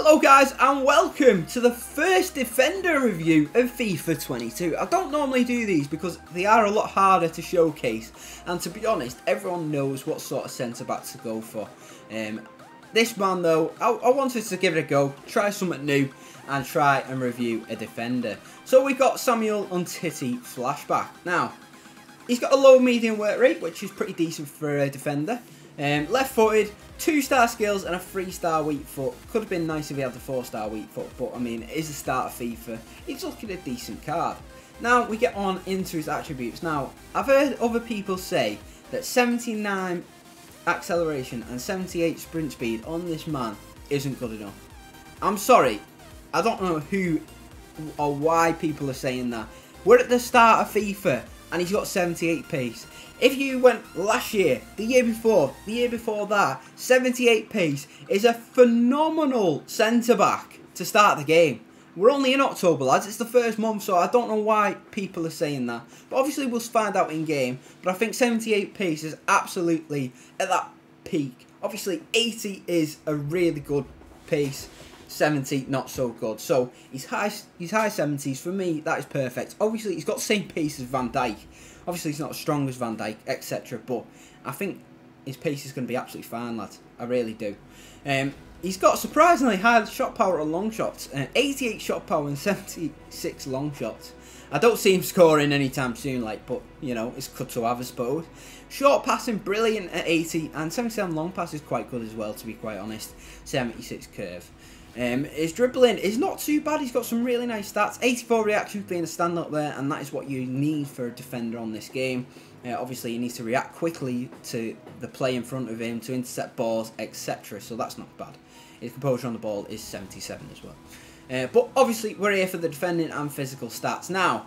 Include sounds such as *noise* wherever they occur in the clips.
Hello guys and welcome to the first Defender review of FIFA 22. I don't normally do these because they are a lot harder to showcase and to be honest everyone knows what sort of centre back to go for. Um, this man though, I, I, wanted to give it a go, try something new and try and review a Defender. So we got Samuel Umtiti flashback. Now, he's got a low medium work rate which is pretty decent for a Defender. Um, left footed, two star skills and a three star weak foot. Could have been nice if he had the four star weak foot, but I mean, it is a start of FIFA. He's looking a decent card. Now we get on into his attributes. Now, I've heard other people say that 79 acceleration and 78 sprint speed on this man isn't good enough. I'm sorry, I don't know who or why people are saying that. We're at the start of FIFA and he's got 78 pace. If you went last year, the year before, the year before that, 78 pace is a phenomenal centre-back to start the game. We're only in October, lads. It's the first month, so I don't know why people are saying that. But obviously, we'll find out in game. But I think 78 pace is absolutely at that peak. Obviously, 80 is a really good pace. 70 not so good. So he's high, he's high 70s for me. That is perfect. Obviously, he's got same pace as Van Dijk. Obviously, he's not as strong as Van Dijk, etc. But I think his pace is going to be absolutely fine, lads. I really do. Um, he's got surprisingly high shot power on long shots. Uh, 88 shot power and 76 long shots. I don't see him scoring anytime soon, like, but, you know, it's good to have, I suppose. Short passing, brilliant at 80, and 77 long pass is quite good as well, to be quite honest. 76 curve. Um, his dribbling is not too bad. He's got some really nice stats. 84 reactions being a stand up there, and that is what you need for a defender on this game. Uh, obviously, he needs to react quickly to the play in front of him, to intercept balls, etc. So that's not bad. His composure on the ball is 77 as well. Uh, but obviously, we're here for the defending and physical stats. Now,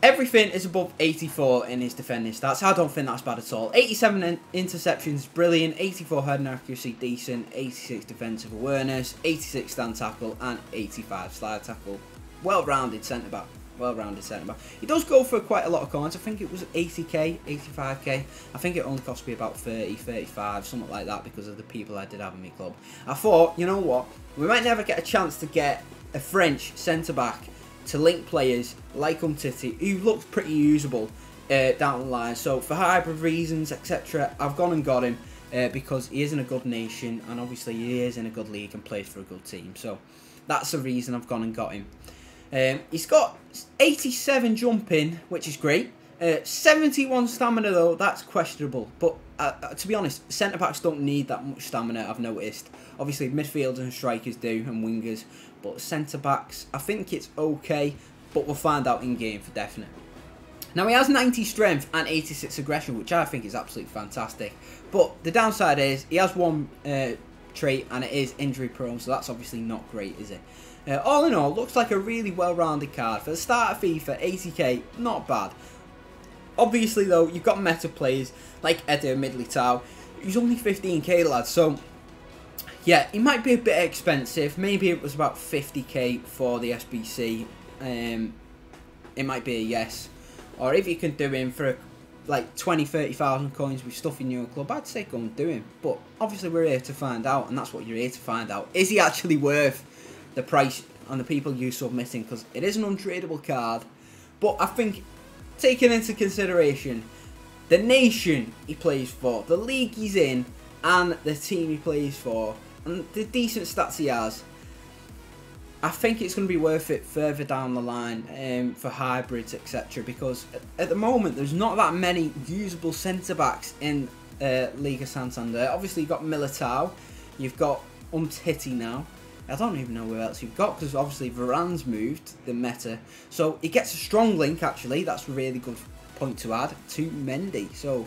Everything is above 84 in his defending stats. I don't think that's bad at all. 87 in interceptions, brilliant. 84 head and accuracy, decent. 86 defensive awareness, 86 stand tackle, and 85 slide tackle. Well-rounded centre back. Well-rounded centre back. He does go for quite a lot of coins. I think it was 80k, 85k. I think it only cost me about 30, 35, something like that because of the people I did have in my club. I thought, you know what? We might never get a chance to get a French centre back to link players like Umtiti, who looks pretty usable uh, down the line. So for hybrid reasons, etc., I've gone and got him uh, because he is in a good nation and obviously he is in a good league and plays for a good team. So that's the reason I've gone and got him. Um, he's got 87 jumping, which is great. Uh, 71 stamina though, that's questionable. But uh, to be honest, centre backs don't need that much stamina. I've noticed. Obviously, midfielders and strikers do, and wingers. But centre backs, I think it's okay. But we'll find out in game for definite. Now he has 90 strength and 86 aggression, which I think is absolutely fantastic. But the downside is he has one uh, trait and it is injury prone, so that's obviously not great, is it? Uh, all in all, looks like a really well-rounded card. For the start of FIFA, 80k, not bad. Obviously, though, you've got meta players like Eder Militao. He's only 15k, lads, so... Yeah, he might be a bit expensive. Maybe it was about 50k for the SBC. Um, it might be a yes. Or if you can do him for like 20, 30,000 coins with stuff in your club, I'd say go and do him. But obviously we're here to find out, and that's what you're here to find out. Is he actually worth the price and the people you submitting? Because it is an untradeable card. But I think taking into consideration the nation he plays for, the league he's in, and the team he plays for, and the decent stats he has, I think it's going to be worth it further down the line um, for hybrids, etc. Because at the moment, there's not that many usable centre backs in uh, Liga Santander. Obviously, you've got Militao, you've got Umtiti now. I don't even know where else you've got because obviously Varane's moved the meta. So it gets a strong link actually. That's a really good point to add to Mendy. So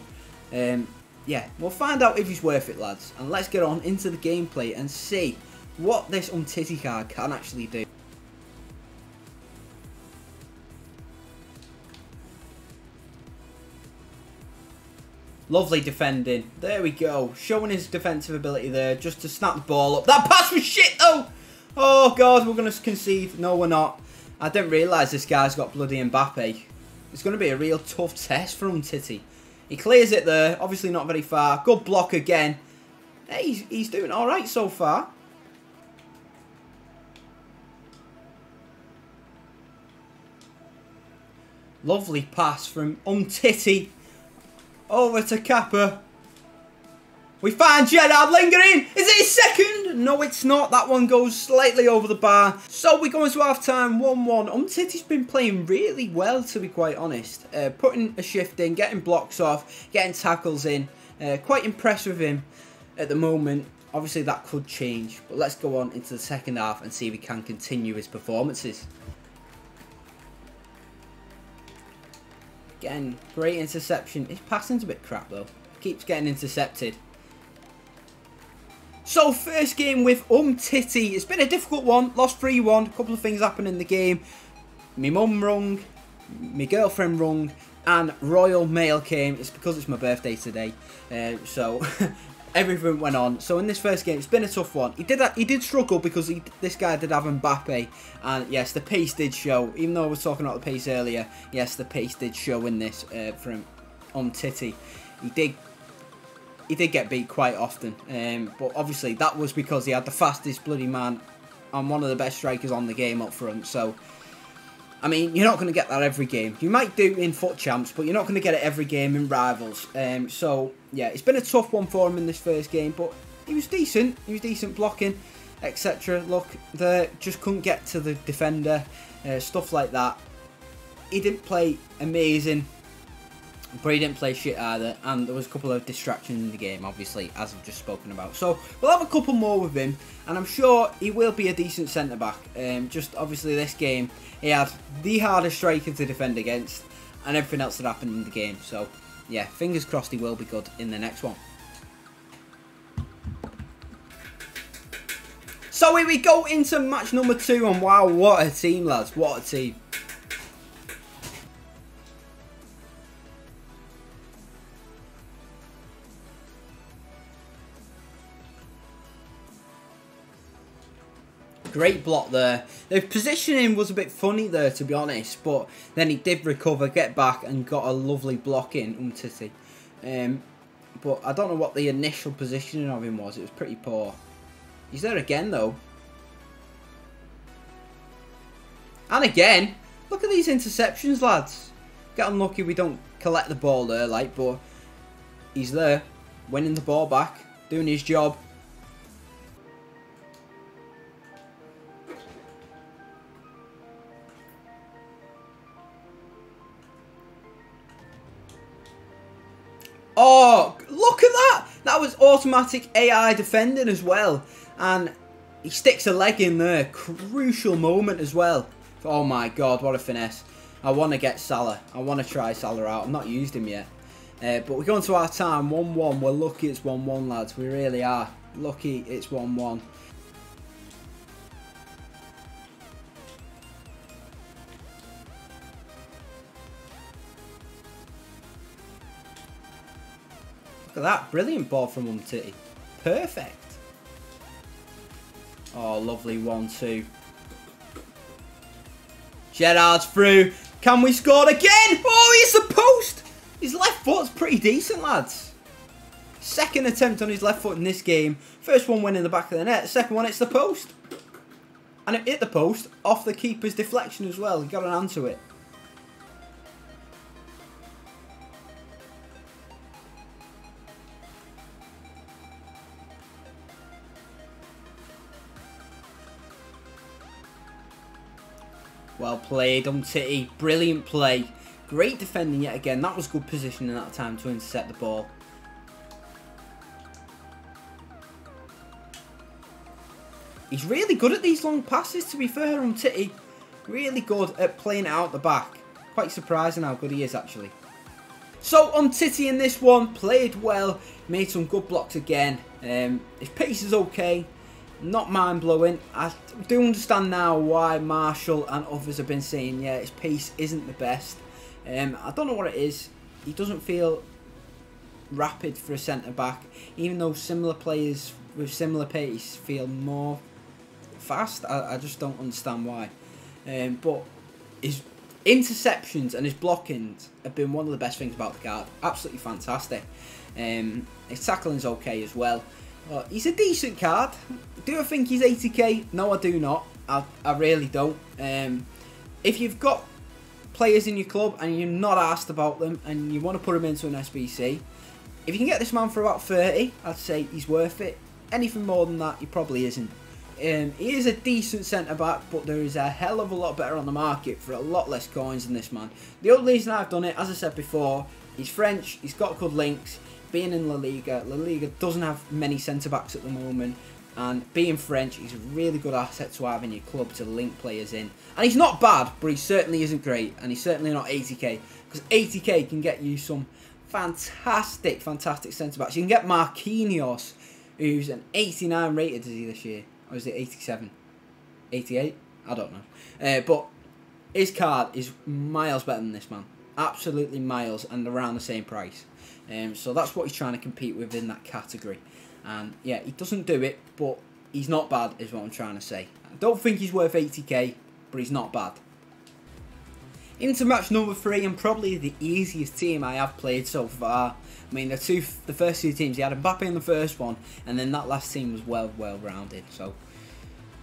um, yeah, we'll find out if he's worth it, lads. And let's get on into the gameplay and see what this Umtiti card can actually do. Lovely defending. There we go. Showing his defensive ability there just to snap the ball up. That pass was shit though! Oh, God, we're going to concede. No, we're not. I didn't realise this guy's got bloody Mbappe. It's going to be a real tough test for Umtiti. He clears it there. Obviously not very far. Good block again. Hey, he's, he's doing all right so far. Lovely pass from Umtiti over to Kappa. We find Gerrard lingering. Is it his second? No, it's not. That one goes slightly over the bar. So we go into half time 1 1. Umtiti's been playing really well, to be quite honest. Uh, putting a shift in, getting blocks off, getting tackles in. Uh, quite impressed with him at the moment. Obviously, that could change. But let's go on into the second half and see if he can continue his performances. Again, great interception. His passing's a bit crap, though. Keeps getting intercepted. So, first game with Umtiti. It's been a difficult one. Lost 3-1. A couple of things happened in the game. My mum rung. My girlfriend rung. And Royal Mail came. It's because it's my birthday today. Uh, so, *laughs* everything went on. So, in this first game, it's been a tough one. He did he did struggle because he, this guy did have Mbappe. And, yes, the pace did show. Even though I was talking about the pace earlier, yes, the pace did show in this uh, from Umtiti. He did he did get beat quite often. Um, but obviously that was because he had the fastest bloody man and one of the best strikers on the game up front. So, I mean, you're not going to get that every game. You might do in FUT Champs, but you're not going to get it every game in rivals. Um, so, yeah, it's been a tough one for him in this first game, but he was decent. He was decent blocking, etc. Look, they just couldn't get to the defender, uh, stuff like that. He didn't play amazing but he didn't play shit either, and there was a couple of distractions in the game, obviously, as I've just spoken about. So, we'll have a couple more with him, and I'm sure he will be a decent centre-back. Um, just, obviously, this game, he had the hardest striker to defend against, and everything else that happened in the game. So, yeah, fingers crossed he will be good in the next one. So here we go into match number two, and wow, what a team, lads, what a team. Great block there. The positioning was a bit funny there, to be honest, but then he did recover, get back, and got a lovely block in, Umtiti. Um, but I don't know what the initial positioning of him was. It was pretty poor. He's there again, though. And again, look at these interceptions, lads. Get unlucky we don't collect the ball there, like, but he's there, winning the ball back, doing his job. Oh, look at that! That was automatic AI defending as well. And he sticks a leg in there. Crucial moment as well. Oh my god, what a finesse. I want to get Salah. I want to try Salah out. I've not used him yet. Uh, but we're going to our time. 1-1. We're lucky it's 1-1, lads. We really are. Lucky it's 1-1. At that. Brilliant ball from Umtiti. Perfect. Oh, lovely one, two. Gerrard's through. Can we score again? Oh, he's the post. His left foot's pretty decent, lads. Second attempt on his left foot in this game. First one went in the back of the net. Second one, it's the post. And it hit the post off the keeper's deflection as well. He got an answer it. Well played, Umtiti. Brilliant play. Great defending yet again. That was good positioning at that time to intercept the ball. He's really good at these long passes, to be fair, Umtiti. Really good at playing out the back. Quite surprising how good he is, actually. So, Umtiti in this one, played well, made some good blocks again. Um, his pace is okay not mind-blowing. I do understand now why Marshall and others have been saying, yeah, his pace isn't the best. Um, I don't know what it is. He doesn't feel rapid for a centre-back, even though similar players with similar pace feel more fast. I, I just don't understand why. Um, but his interceptions and his blockings have been one of the best things about the guard. Absolutely fantastic. Um, his tackling's okay as well. He's a decent card. Do I think he's 80k? No, I do not. I, I really don't. Um, if you've got players in your club and you're not asked about them and you want to put them into an SBC, if you can get this man for about 30, I'd say he's worth it. Anything more than that, he probably isn't. Um, he is a decent centre back, but there is a hell of a lot better on the market for a lot less coins than this man. The only reason I've done it, as I said before, he's French, he's got good links. Being in La Liga, La Liga doesn't have many centre backs at the moment, and being French, he's a really good asset to have in your club to link players in. And he's not bad, but he certainly isn't great, and he's certainly not 80k, because 80k can get you some fantastic, fantastic centre backs. You can get Marquinhos, who's an 89 rated, is he this year? Or is it 87? 88? I don't know. Uh, but his card is miles better than this man. Absolutely miles and around the same price. Um, so that's what he's trying to compete with in that category. And yeah, he doesn't do it, but he's not bad, is what I'm trying to say. I don't think he's worth 80k, but he's not bad. Into match number three, and probably the easiest team I have played so far. I mean, the two, the first two teams, he had Mbappe in the first one, and then that last team was well, well rounded. So,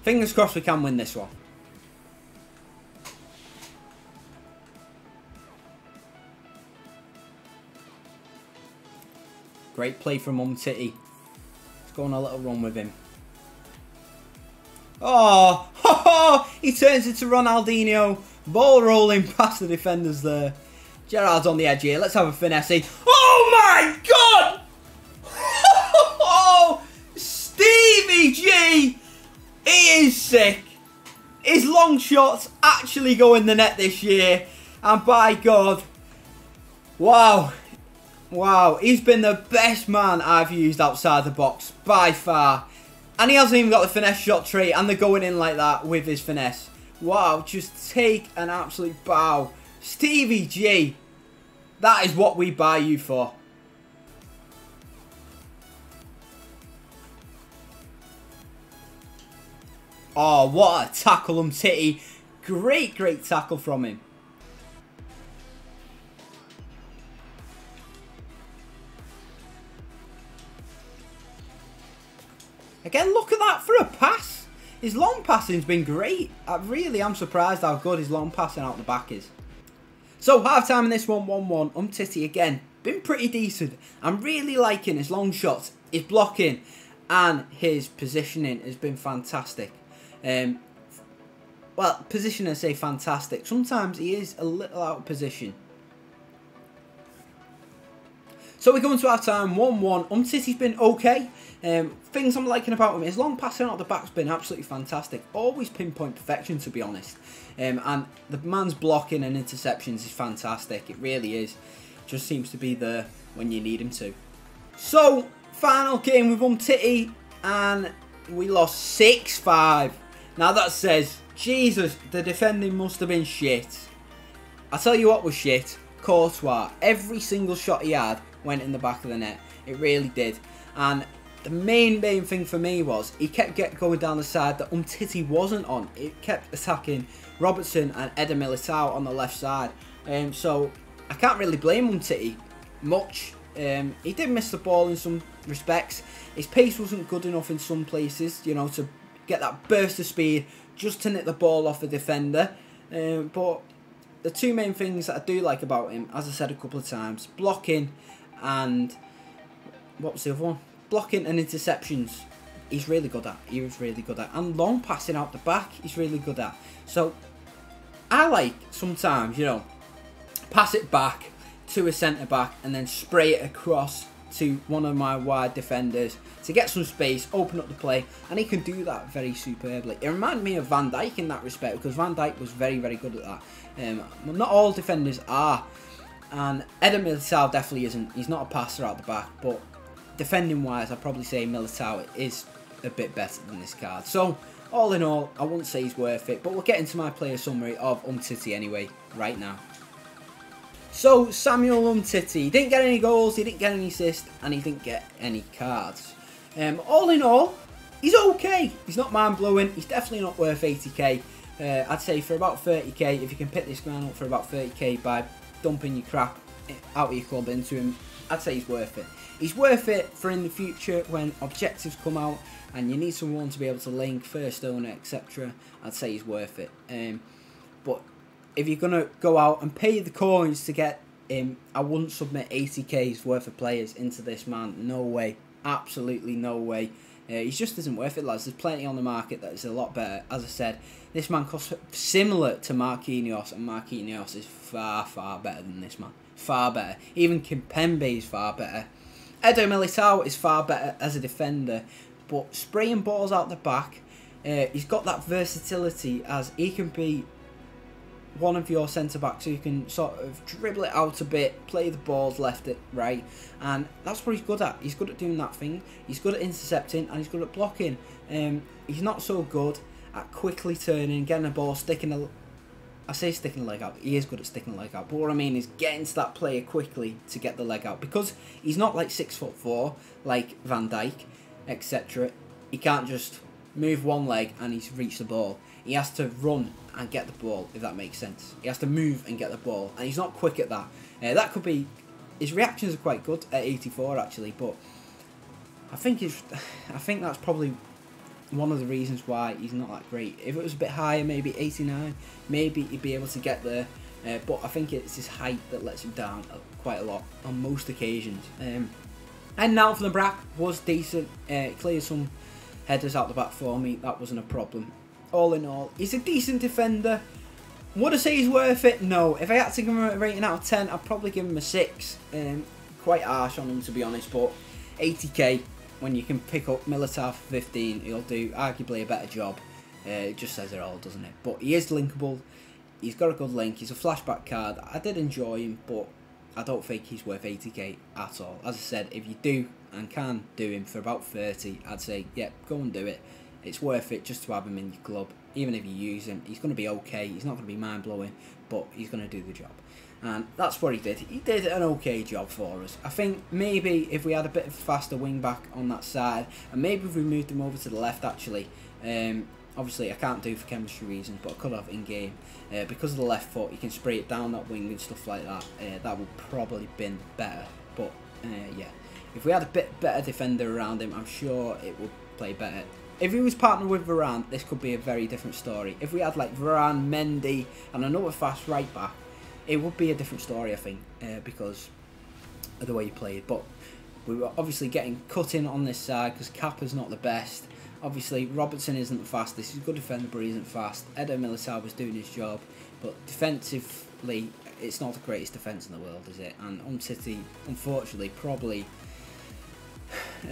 fingers crossed we can win this one. Great play from Umtiti. Let's go on a little run with him. Oh, *laughs* he turns into Ronaldinho. Ball rolling *laughs* past the defenders there. Gerrard's on the edge here. Let's have a finesse. Oh my god! *laughs* Oh, Stevie G! He is sick. His long shots actually go in the net this year. And by God, wow. Wow, he's been the best man I've used outside the box by far. And he hasn't even got the finesse shot trait and they're going in like that with his finesse. Wow, just take an absolute bow. Stevie G, that is what we buy you for. Oh, what a tackle, Umtiti. Great, great tackle from him. Again, look at that for a pass. His long passing's been great. I really am surprised how good his long passing out the back is. So, half-time in this one, 1-1. Umtiti again, been pretty decent. I'm really liking his long shots, his blocking, and his positioning has been fantastic. Um, well, position I say fantastic. Sometimes he is a little out of position. So we go into our time 1-1. Umtiti's been okay. Um, things I'm liking about him, his long passing out the back's been absolutely fantastic. Always pinpoint perfection, to be honest. Um, and the man's blocking and interceptions is fantastic. It really is. Just seems to be there when you need him to. So, final game with Umtiti, and we lost 6-5. Now that says, Jesus, the defending must have been shit. I tell you what was shit. Courtois, every single shot he had went in the back of the net. It really did. And the main main thing for me was he kept get going down the side that Umtiti wasn't on. It kept attacking Robertson and Eder Militao on the left side. Um, so I can't really blame Umtiti much. Um, he did miss the ball in some respects. His pace wasn't good enough in some places, you know, to get that burst of speed just to nick the ball off the defender. Um, but the two main things that I do like about him, as I said a couple of times, blocking and what was the other one? Blocking and interceptions. He's really good at. He was really good at. And long passing out the back, he's really good at. So I like sometimes, you know, pass it back to a centre back and then spray it across to one of my wide defenders to get some space, open up the play, and he can do that very superbly. It reminded me of Van Dijk in that respect because Van Dijk was very, very good at that. Um, not all defenders are, and Eder Militao definitely isn't. He's not a passer out the back, but defending wise, I'd probably say Militao is a bit better than this card. So, all in all, I wouldn't say he's worth it, but we'll get into my player summary of Umtiti anyway, right now. So, Samuel Umtiti, didn't get any goals, he didn't get any assists, and he didn't get any cards. Um, all in all, he's okay. He's not mind-blowing, he's definitely not worth 80k. Uh, I'd say for about 30k, if you can pick this man up for about 30k by dumping your crap out of your club into him, I'd say he's worth it. He's worth it for in the future when objectives come out and you need someone to be able to link, first owner, etc. I'd say he's worth it. Um, but if you're gonna go out and pay the coins to get him, I wouldn't submit 80k's worth of players into this man. No way, absolutely no way. Uh, he just isn't worth it, lads. There's plenty on the market that is a lot better. As I said, this man costs similar to Marquinhos, and Marquinhos is far, far better than this man. Far better. Even Kimpembe is far better. Eder Militao is far better as a defender, but spraying balls out the back, uh, he's got that versatility as he can be one of your centre backs who you can sort of dribble it out a bit, play the balls left it right, and that's what he's good at. He's good at doing that thing. He's good at intercepting and he's good at blocking. Um, he's not so good at quickly turning, getting a ball, sticking a. I say sticking a leg out. He is good at sticking a leg out, but what I mean is getting to that player quickly to get the leg out because he's not like six foot four like Van Dijk, etc. He can't just move one leg and he's reached the ball. He has to run and get the ball, if that makes sense. He has to move and get the ball, and he's not quick at that. Uh, that could be. His reactions are quite good at 84 actually, but I think. *sighs* I think that's probably one of the reasons why he's not that great. If it was a bit higher, maybe 89, maybe he'd be able to get there. Uh, but I think it's his height that lets him down quite a lot on most occasions. Um, and now for the Brack was decent. Uh, cleared some headers out the back for me. That wasn't a problem all in all, he's a decent defender. Would I say he's worth it? No. If I had to give him a rating out of 10, I'd probably give him a 6. Um, quite harsh on him, to be honest, but 80k, when you can pick up Militao for 15, he'll do arguably a better job. Uh, it just says it all, doesn't it? But he is linkable. He's got a good link. He's a flashback card. I did enjoy him, but I don't think he's worth 80k at all. As I said, if you do and can do him for about 30, I'd say, yeah, go and do it it's worth it just to have him in your club. Even if you use him, he's going to be okay. He's not going to be mind blowing, but he's going to do the job. And that's what he did. He did an okay job for us. I think maybe if we had a bit of faster wing back on that side, and maybe if we moved him over to the left actually, um, obviously I can't do for chemistry reasons, but I could have in game. Uh, because of the left foot, you can spray it down that wing and stuff like that. Uh, that would probably been better. But uh, yeah, if we had a bit better defender around him, I'm sure it would play better. If he was partnered with Varane, this could be a very different story. If we had like Varane, Mendy, and another fast right back, it would be a different story, I think, uh, because of the way he played. But we were obviously getting cut in on this side because Kappa's not the best. Obviously, Robertson isn't the fastest. He's a good defender, but he isn't fast. Eder Militao was doing his job, but defensively, it's not the greatest defence in the world, is it? And Um City, unfortunately, probably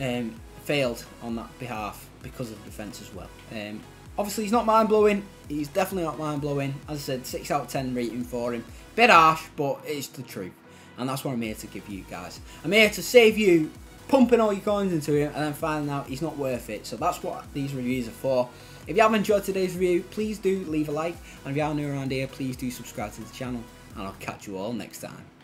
um, failed on that behalf because of the defence as well. Um, obviously, he's not mind blowing. He's definitely not mind blowing. As I said, 6 out of 10 rating for him. Bit harsh, but it's the truth. And that's what I'm here to give you guys. I'm here to save you pumping all your coins into him and then finding out he's not worth it. So that's what these reviews are for. If you have enjoyed today's review, please do leave a like. And if you are new around here, please do subscribe to the channel. And I'll catch you all next time.